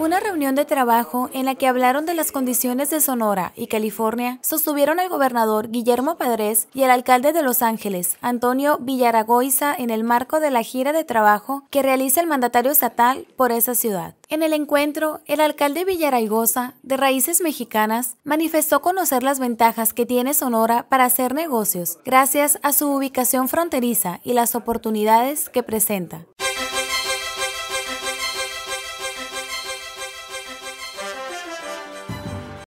Una reunión de trabajo en la que hablaron de las condiciones de Sonora y California sostuvieron el gobernador Guillermo Padres y el alcalde de Los Ángeles, Antonio Villaragoiza, en el marco de la gira de trabajo que realiza el mandatario estatal por esa ciudad. En el encuentro, el alcalde Villaraigosa, de raíces mexicanas, manifestó conocer las ventajas que tiene Sonora para hacer negocios, gracias a su ubicación fronteriza y las oportunidades que presenta.